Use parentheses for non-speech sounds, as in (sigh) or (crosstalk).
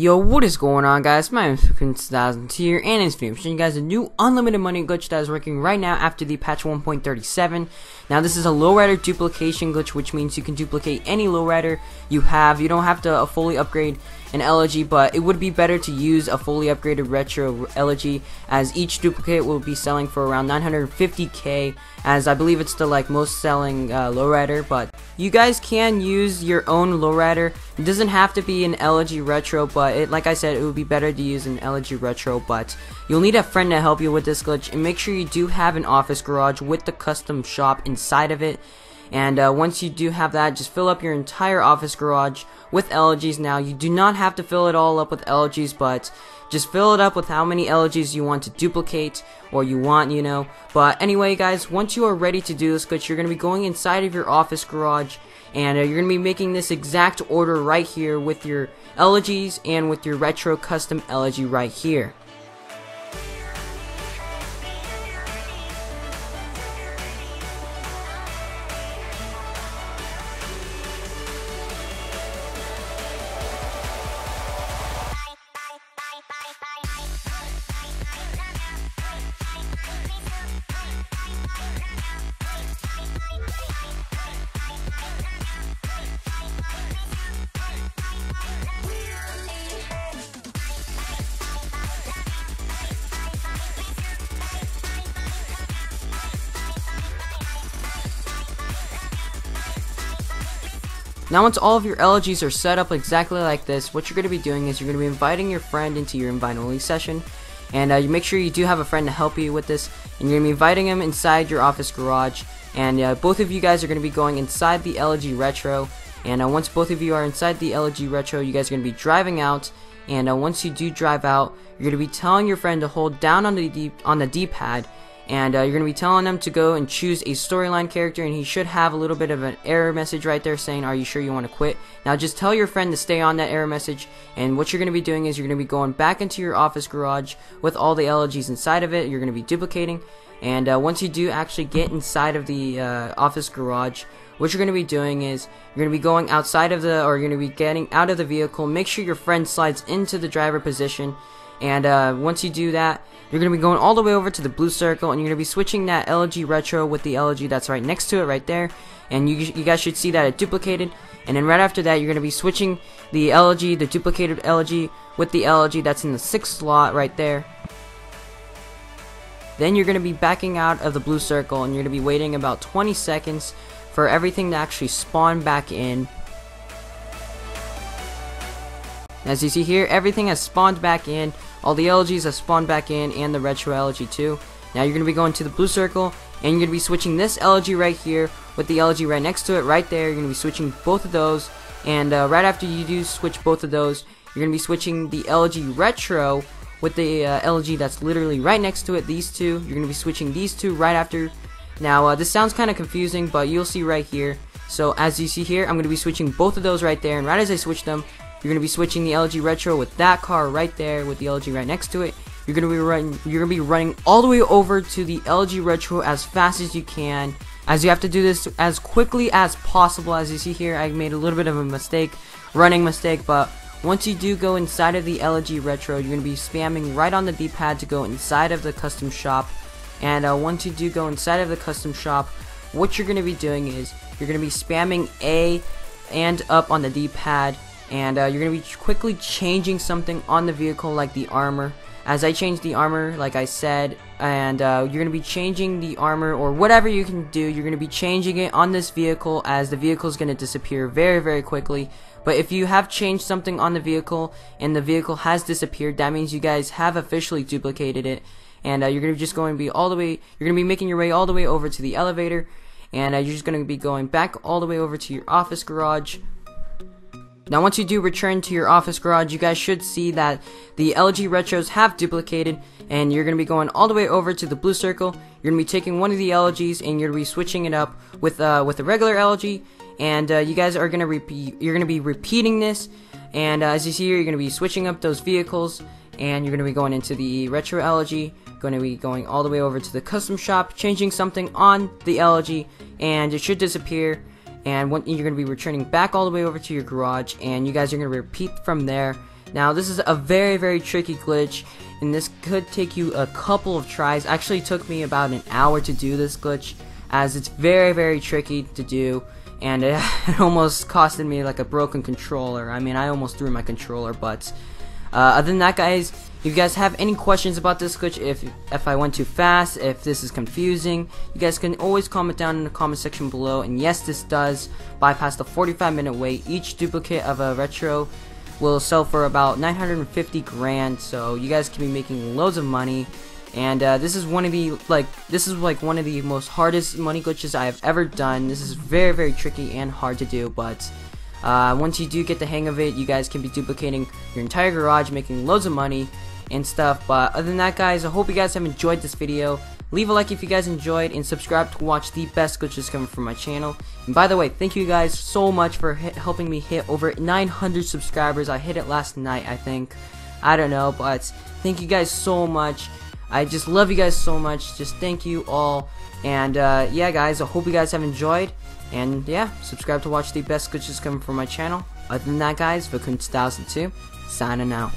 Yo, what is going on, guys? My name is Prince2000 here, and it's me. I'm showing you guys a new unlimited money glitch that is working right now after the patch 1.37. Now, this is a lowrider duplication glitch, which means you can duplicate any lowrider you have. You don't have to uh, fully upgrade an elegy, but it would be better to use a fully upgraded retro elegy, as each duplicate will be selling for around 950k, as I believe it's the like most selling uh, lowrider. But you guys can use your own lowrider. It doesn't have to be an elegy retro, but it, like I said, it would be better to use an elegy retro. But you'll need a friend to help you with this glitch, and make sure you do have an office garage with the custom shop inside of it. And uh, once you do have that, just fill up your entire office garage with elegies. Now, you do not have to fill it all up with elegies, but just fill it up with how many elegies you want to duplicate or you want, you know. But anyway, guys, once you are ready to do this glitch, you're going to be going inside of your office garage and uh, you're going to be making this exact order right here with your elegies and with your retro custom elegy right here. Now once all of your elegies are set up exactly like this, what you're going to be doing is you're going to be inviting your friend into your invite only session. And uh, you make sure you do have a friend to help you with this. And you're going to be inviting him inside your office garage. And uh, both of you guys are going to be going inside the elegy retro. And uh, once both of you are inside the elegy retro, you guys are going to be driving out. And uh, once you do drive out, you're going to be telling your friend to hold down on the D on the D-pad and uh, you're going to be telling them to go and choose a storyline character and he should have a little bit of an error message right there saying are you sure you want to quit? Now just tell your friend to stay on that error message and what you're going to be doing is you're going to be going back into your office garage with all the elegies inside of it you're going to be duplicating and uh, once you do actually get inside of the uh, office garage what you're going to be doing is you're going to be going outside of the or you're going to be getting out of the vehicle. Make sure your friend slides into the driver position and uh, once you do that, you're going to be going all the way over to the blue circle, and you're going to be switching that elegy retro with the elegy that's right next to it right there. And you, you guys should see that it duplicated. And then right after that, you're going to be switching the elegy, the duplicated elegy, with the elegy that's in the sixth slot right there. Then you're going to be backing out of the blue circle, and you're going to be waiting about 20 seconds for everything to actually spawn back in as you see here, everything has spawned back in. All the elegies have spawned back in, and the retro elegy too. Now you're going to be going to the blue circle, and you're going to be switching this elegy right here with the elegy right next to it, right there. You're going to be switching both of those, and uh, right after you do switch both of those, you're going to be switching the elegy retro with the uh, elegy that's literally right next to it, these two. You're going to be switching these two right after. Now, uh, this sounds kind of confusing, but you'll see right here. So, as you see here, I'm going to be switching both of those right there, and right as I switch them, you're gonna be switching the elegy Retro with that car right there, with the elegy right next to it. You're gonna be running. You're gonna be running all the way over to the elegy Retro as fast as you can. As you have to do this as quickly as possible. As you see here, I made a little bit of a mistake, running mistake, but once you do go inside of the elegy Retro, you're gonna be spamming right on the D-pad to go inside of the custom shop. And uh, once you do go inside of the custom shop, what you're gonna be doing is you're gonna be spamming A and up on the D-pad and uh, you're going to be quickly changing something on the vehicle like the armor. As I change the armor like I said and uh, you're to be changing the armor or whatever you can do you're to be changing it on this vehicle as the vehicle is to disappear very very quickly. But if you have changed something on the vehicle and the vehicle has disappeared that means you guys have officially duplicated it. And uh, you're to just going to be all the way you're to be making your way all the way over to the elevator. And uh, you're just to be going back all the way over to your office garage now once you do return to your office garage, you guys should see that the elegy retros have duplicated and you're going to be going all the way over to the blue circle. You're going to be taking one of the elegies and you're going to be switching it up with uh, with a regular elegy and uh, you guys are going to repeat you're going to be repeating this. And uh, as you see here you're going to be switching up those vehicles and you're going to be going into the retro elegy going to be going all the way over to the custom shop changing something on the elegy and it should disappear and you're going to be returning back all the way over to your garage and you guys are going to repeat from there Now this is a very very tricky glitch and this could take you a couple of tries. Actually took me about an hour to do this glitch as it's very very tricky to do and it, (laughs) it almost costed me like a broken controller. I mean I almost threw my controller but uh, other than that guys if you guys have any questions about this glitch, if if I went too fast, if this is confusing, you guys can always comment down in the comment section below. And yes, this does bypass the 45 minute wait. Each duplicate of a retro will sell for about 950 grand, so you guys can be making loads of money. And uh, this is one of the like this is like one of the most hardest money glitches I have ever done. This is very very tricky and hard to do, but uh, once you do get the hang of it, you guys can be duplicating your entire garage, making loads of money and stuff. But other than that, guys, I hope you guys have enjoyed this video. Leave a like if you guys enjoyed, and subscribe to watch the best glitches coming from my channel. And by the way, thank you guys so much for helping me hit over 900 subscribers. I hit it last night, I think. I don't know, but thank you guys so much. I just love you guys so much. Just thank you all. And uh, yeah, guys, I hope you guys have enjoyed. And yeah, subscribe to watch the best glitches coming from my channel. Other than that, guys, Vicuna2002, signing out.